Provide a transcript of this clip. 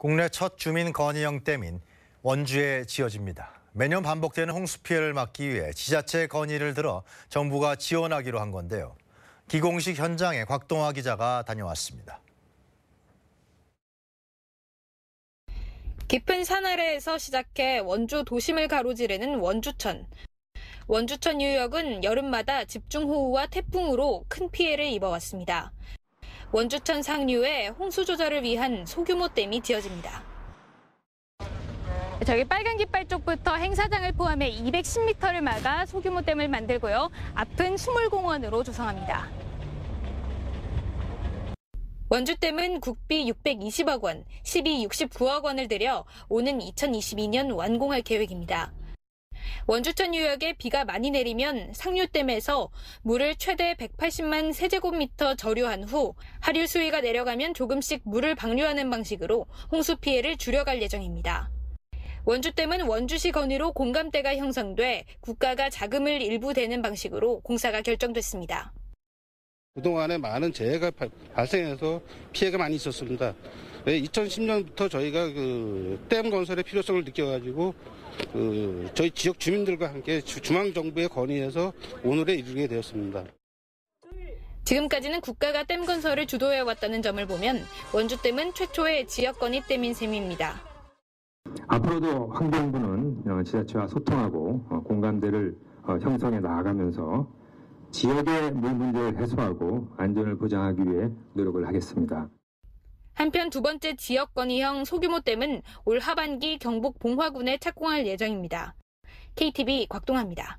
국내 첫 주민 건의형 댐인 원주에 지어집니다. 매년 반복되는 홍수 피해를 막기 위해 지자체 건의를 들어 정부가 지원하기로 한 건데요. 기공식 현장에 곽동화 기자가 다녀왔습니다. 깊은 산 아래에서 시작해 원주 도심을 가로지르는 원주천. 원주천 유역은 여름마다 집중호우와 태풍으로 큰 피해를 입어왔습니다. 원주천 상류에 홍수 조절을 위한 소규모 댐이 지어집니다. 저기 빨간 깃발 쪽부터 행사장을 포함해 210m를 막아 소규모 댐을 만들고요. 앞은 수물공원으로 조성합니다. 원주댐은 국비 620억 원, 시비 69억 원을 들여 오는 2022년 완공할 계획입니다. 원주천 유역에 비가 많이 내리면 상류댐에서 물을 최대 180만 세제곱미터 저류한 후 하류 수위가 내려가면 조금씩 물을 방류하는 방식으로 홍수 피해를 줄여갈 예정입니다. 원주댐은 원주시 건의로 공감대가 형성돼 국가가 자금을 일부 대는 방식으로 공사가 결정됐습니다. 그동안에 많은 재해가 발- 발생해서 피해가 많이 있었습니다. 2010년부터 저희가 그 댐 건설의 필요성을 느껴가지고 그 저희 지역 주민들과 함께 주- 중앙 정부에 건의해서 오늘에 이르게 되었습니다. 지금까지는 국가가 댐 건설을 주도해 왔다는 점을 보면 원주댐은 최초의 지역 건의 댐인 셈입니다. 앞으로도 환경부는 어, 지자체와 소통하고 어, 공감대를 어, 형성해 나아가면서 지역의 물 문제를 해소하고 안전을 보장하기 위해 노력을 하겠습니다. 한편 두 번째 지역 건의형 소규모 댐은 올 하반기 경북 봉화군에 착공할 예정입니다. KTV 곽동아입니다.